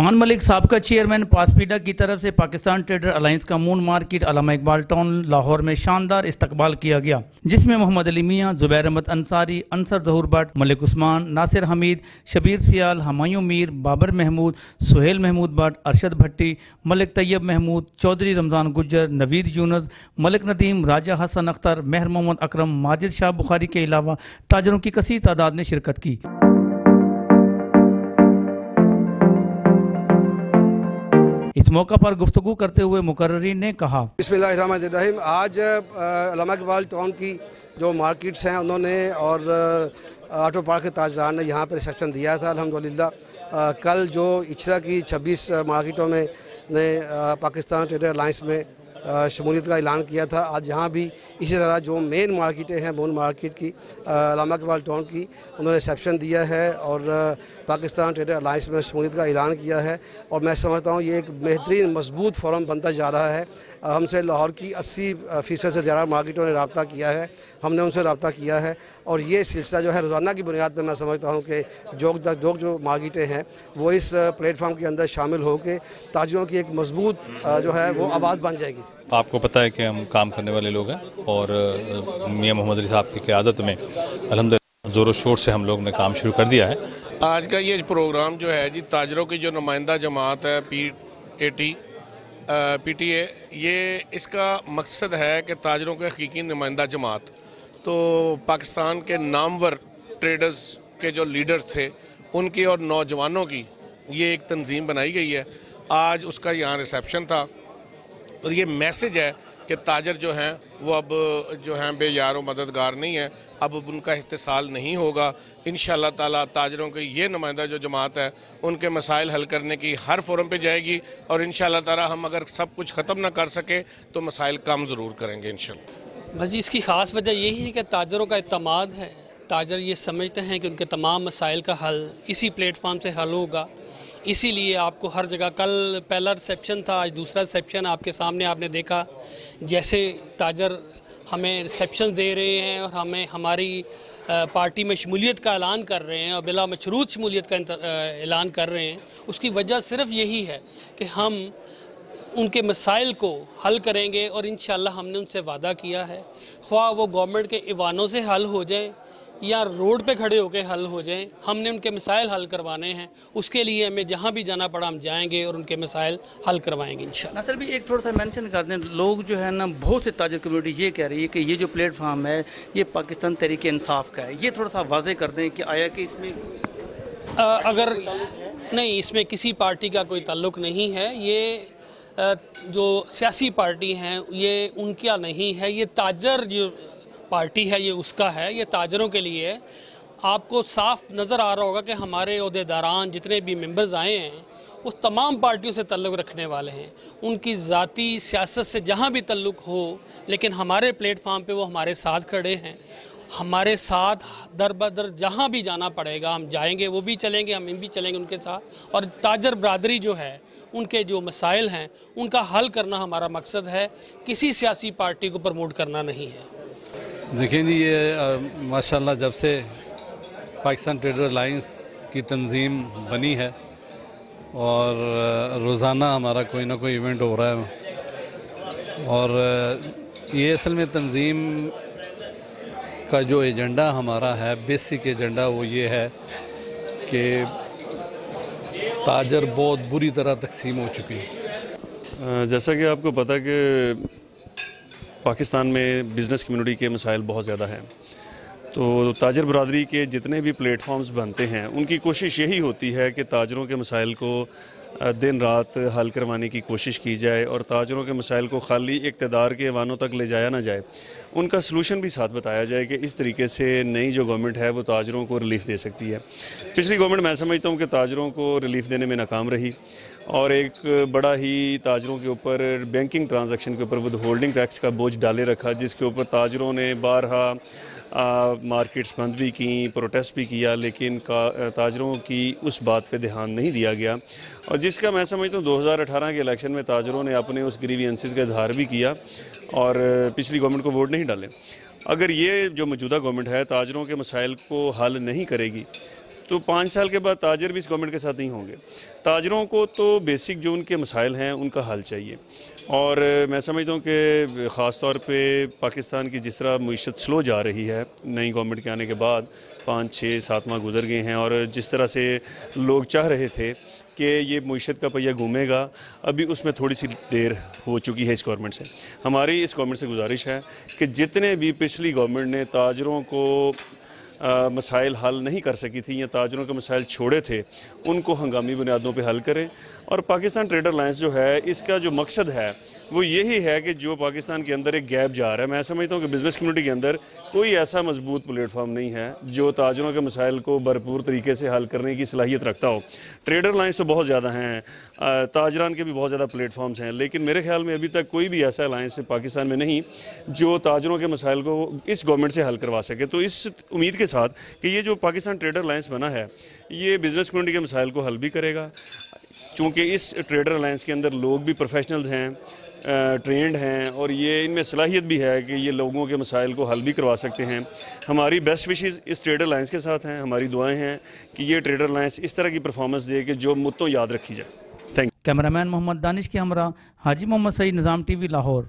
عثمان ملک سابقہ چیئرمین پاسپیڈا کی طرف سے پاکستان ٹریڈر الائنس کا مون مارکیٹ علامہ اقبال ٹاؤن لاہور میں شاندار استقبال کیا گیا، جس میں محمد علی میاں، زبیر احمد انصاری، انصر ظہور بٹ، ملک عثمان، ناصر حمید، شبیر سیال، ہمایوں میر، بابر محمود، سہیل محمود بٹ، ارشد بھٹی، ملک طیب محمود، چودھری رمضان گجر، نوید یونس، ملک ندیم، راجہ حسن اختر، مہر محمد اکرم، ماجد شاہ بخاری کے علاوہ تاجروں کی کثیر تعداد نے شرکت کی۔ اس موقع پر گفتگو کرتے ہوئے مقررین نے کہا بسم اللہ الرحمن الرحیم، آج علامہ اقبال ٹاؤن کی جو مارکیٹس ہیں انہوں نے اور آٹو پارک کے تاجدار نے یہاں پر ریسیپشن دیا تھا، الحمدللہ۔ کل جو اچھرا کی چھبیس مارکیٹوں میں نے پاکستان ٹریڈر الائنس میں شمولیت کا اعلان کیا تھا۔ آج یہاں بھی اسی طرح جو مین مارکیٹیں ہیں مون مارکیٹ کی علامہ اقبال ٹاؤن کی انہوں نے ریسیپشن دیا ہے اور پاکستان ٹریڈر الائنس میں شمولیت کا اعلان کیا ہے۔ اور میں سمجھتا ہوں یہ ایک بہترین مضبوط فورم بنتا جا رہا ہے۔ ہم سے لاہور کی اسی فیصد سے زیادہ مارکیٹوں نے رابطہ کیا ہے۔ ہم نے ان سے رابطہ کیا ہے۔ اور یہ سلسلہ جو ہے روزانہ کی بنیاد پہ میں سمجھتا ہوں کہ جو جو, جو مارکیٹیں ہیں وہ اس پلیٹ فارم کے اندر شامل ہو کے تاجروں کی ایک مضبوط جو ہے وہ آواز بن جائے گی۔ آپ کو پتہ ہے کہ ہم کام کرنے والے لوگ ہیں اور میاں محمد علی صاحب کی قیادت میں الحمد زور و شور سے ہم لوگ نے کام شروع کر دیا ہے۔ آج کا یہ پروگرام جو ہے جی تاجروں کی جو نمائندہ جماعت ہے، پی، اے، ٹی پی، ٹی، اے، یہ اس کا مقصد ہے کہ تاجروں کے حقیقی نمائندہ جماعت۔ تو پاکستان کے نامور ٹریڈرز کے جو لیڈر تھے، ان کی اور نوجوانوں کی یہ ایک تنظیم بنائی گئی ہے۔ آج اس کا یہاں ریسیپشن تھا۔ اور یہ میسج ہے کہ تاجر جو ہیں، وہ اب جو ہیں بے یار و مددگار نہیں ہیں۔ اب ان کا احتسال نہیں ہوگا۔ انشاءاللہ تعالیٰ تاجروں کے یہ نمائندہ جو جماعت ہے، ان کے مسائل حل کرنے کی ہر فورم پہ جائے گی۔ اور انشاءاللہ تعالیٰ ہم اگر سب کچھ ختم نہ کر سکے تو مسائل کم ضرور کریں گے انشاءاللہ۔ بس جی، اس کی خاص وجہ یہی ہے کہ تاجروں کا اعتماد ہے۔ تاجر یہ سمجھتے ہیں کہ ان کے تمام مسائل کا حل اسی پلیٹ فارم سے حل ہوگا۔ اسی لیے آپ کو ہر جگہ، کل پہلا ریسیپشن تھا، آج دوسرا ریسیپشن آپ کے سامنے آپ نے دیکھا۔ جیسے تاجر ہمیں ریسیپشن دے رہے ہیں اور ہمیں ہماری پارٹی میں شمولیت کا اعلان کر رہے ہیں اور بلا مشروط شمولیت کا اعلان کر رہے ہیں۔ اس کی وجہ صرف یہی ہے کہ ہم ان کے مسائل کو حل کریں گے اور انشاءاللہ ہم نے ان سے وعدہ کیا ہے۔ خواہ وہ گورنمنٹ کے ایوانوں سے حل ہو جائیں یا روڈ پہ کھڑے ہو کے حل ہو جائیں ہم نے ان کے مسائل حل کروانے ہیں۔ اس کے لیے ہمیں جہاں بھی جانا پڑا ہم جائیں گے اور ان کے مسائل حل کروائیں گے انشاءاللہ۔ ناصر بھی ایک تھوڑا سا مینشن کر دیں لوگ جو ہے نا بہت سے تاجر کمیونٹی یہ کہہ رہی ہے کہ یہ جو پلیٹ فارم ہے یہ پاکستان تحریک انصاف کا ہے۔ یہ تھوڑا سا واضح کر دیں کہ آیا کہ اس میں اگر نہیں اس میں کسی پارٹی کا کوئی تعلق نہیں ہے۔ یہ جو سیاسی پارٹی ہیں یہ ان کیا نہیں ہے۔ یہ تاجر جو پارٹی ہے، یہ اس کا ہے، یہ تاجروں کے لیے آپ کو صاف نظر آ رہا ہوگا کہ ہمارے عہدیداران جتنے بھی ممبرز آئے ہیں اس تمام پارٹیوں سے تعلق رکھنے والے ہیں۔ ان کی ذاتی سیاست سے جہاں بھی تعلق ہو، لیکن ہمارے پلیٹ فارم پہ وہ ہمارے ساتھ کھڑے ہیں۔ ہمارے ساتھ در بدر جہاں بھی جانا پڑے گا، ہم جائیں گے، وہ بھی چلیں گے، ہم بھی چلیں گے ان کے ساتھ۔ اور تاجر برادری جو ہے، ان کے جو مسائل ہیں، ان کا حل کرنا ہمارا مقصد ہے۔ کسی سیاسی پارٹی کو پرموٹ کرنا نہیں ہے۔ دیکھیں جی یہ ماشاءاللہ جب سے پاکستان ٹریڈر الائنس کی تنظیم بنی ہے اور روزانہ ہمارا کوئی نہ کوئی ایونٹ ہو رہا ہے اور یہ اصل میں تنظیم کا جو ایجنڈا ہمارا ہے، بیسک ایجنڈا وہ یہ ہے کہ تاجر بہت بری طرح تقسیم ہو چکی ہے۔ جیسا کہ آپ کو پتا کہ پاکستان میں بزنس کمیونٹی کے مسائل بہت زیادہ ہیں۔ تو تاجر برادری کے جتنے بھی پلیٹ فارمز بنتے ہیں، ان کی کوشش یہی ہوتی ہے کہ تاجروں کے مسائل کو دن رات حل کروانے کی کوشش کی جائے اور تاجروں کے مسائل کو خالی اقتدار کے ایوانوں تک لے جایا نہ جائے۔ ان کا سلوشن بھی ساتھ بتایا جائے کہ اس طریقے سے نئی جو گورنمنٹ ہے وہ تاجروں کو ریلیف دے سکتی ہے۔ پچھلی گورنمنٹ میں سمجھتا ہوں کہ تاجروں کو ریلیف دینے میں ناکام رہی اور ایک بڑا ہی تاجروں کے اوپر بینکنگ ٹرانزیکشن کے اوپر ود ہولڈنگ ٹیکس کا بوجھ ڈالے رکھا، جس کے اوپر تاجروں نے بارہا مارکیٹس بند بھی کیں پروٹیسٹ بھی کیا، لیکن تاجروں کی اس بات پہ دھیان نہیں دیا گیا۔ اور جس کا میں سمجھتا ہوں دو ہزار اٹھارہ کے الیکشن میں تاجروں نے اپنے اس گریوینسز کا اظہار بھی کیا اور پچھلی گورنمنٹ کو ووٹ نہیں نہیں ڈالیں اگر یہ جو موجودہ گورنمنٹ ہے تاجروں کے مسائل کو حل نہیں کرے گی، تو پانچ سال کے بعد تاجر بھی اس گورنمنٹ کے ساتھ نہیں ہوں گے۔ تاجروں کو تو بیسک جو ان کے مسائل ہیں ان کا حل چاہیے۔ اور میں سمجھتا ہوں کہ خاص طور پہ پاکستان کی جس طرح معیشت سلو جا رہی ہے، نئی گورنمنٹ کے آنے کے بعد پانچ چھ سات ماہ گزر گئے ہیں اور جس طرح سے لوگ چاہ رہے تھے کہ یہ معیشت کا پہیہ گھومے گا۔ ابھی اس میں تھوڑی سی دیر ہو چکی ہے اس گورنمنٹ سے۔ ہماری اس گورنمنٹ سے گزارش ہے کہ جتنے بھی پچھلی گورنمنٹ نے تاجروں کو مسائل حل نہیں کر سکی تھی یا تاجروں کے مسائل چھوڑے تھے، ان کو ہنگامی بنیادوں پہ حل کریں۔ اور پاکستان ٹریڈر لائنس جو ہے، اس کا جو مقصد ہے وہ یہی ہے کہ جو پاکستان کے اندر ایک گیپ جا رہا ہے، میں سمجھتا ہوں کہ بزنس کمیونٹی کے اندر کوئی ایسا مضبوط پلیٹ فارم نہیں ہے جو تاجروں کے مسائل کو بھرپور طریقے سے حل کرنے کی صلاحیت رکھتا ہو۔ ٹریڈر لائنس تو بہت زیادہ ہیں تاجران کے بھی بہت زیادہ پلیٹ فارمز ہیں، لیکن میرے خیال میں ابھی تک کوئی بھی ایسا الائنس پاکستان میں نہیں جو تاجروں کے مسائل کو اس گورنمنٹ سے حل کروا سکے۔ تو اس امید کے ساتھ کہ یہ جو پاکستان ٹریڈر لائنس بنا ہے، یہ بزنس کمیونٹی کے مسائل کو حل بھی کرے گا۔ چونکہ اس ٹریڈر الائنس کے اندر لوگ بھی پروفیشنلز ہیں ٹرینڈ ہیں اور یہ ان میں صلاحیت بھی ہے کہ یہ لوگوں کے مسائل کو حل بھی کروا سکتے ہیں۔ ہماری بیسٹ وشیز اس ٹریڈر لائنس کے ساتھ ہیں، ہماری دعائیں ہیں کہ یہ ٹریڈر لائنس اس طرح کی پرفارمنس دے کہ جو متوں یاد رکھی جائے۔ تھینک کیمرامین محمد دانش کے ہمراہ۔ Haji Muhammad Saeed Nizam T V Lahore.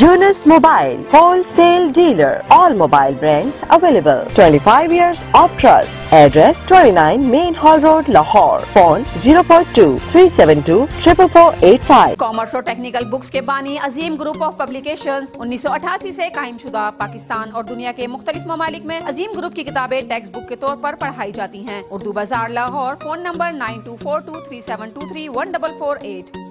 Younis mobile wholesale dealer all mobile brands available 25 five of trust address 29 main hall road Lahore phone 042-372-4485 commerce اور ٹیکنیکل بکس کے بانی عظیم گروپ آف پبلیکیشنز 1988 سے قائم شدہ پاکستان اور دنیا کے مختلف ممالک میں عظیم گروپ کی کتابیں ٹیکسٹ بک کے طور پر پڑھائی جاتی ہیں اردو بازار لاہور فون نمبر 924237231448